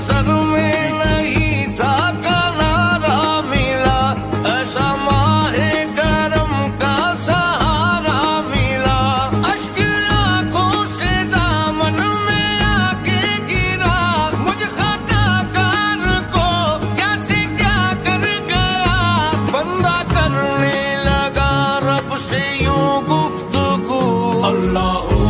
नज़र में नहीं था, कनारा मिला। ऐसा माहे करम का सहारा मिला। अश्क आँखों से दामन में आके गिरा। मुझ खताकार को क्या से क्या कर गया? बंदा करने लगा, रब से यूँ गुफ्तगू। अल्लाह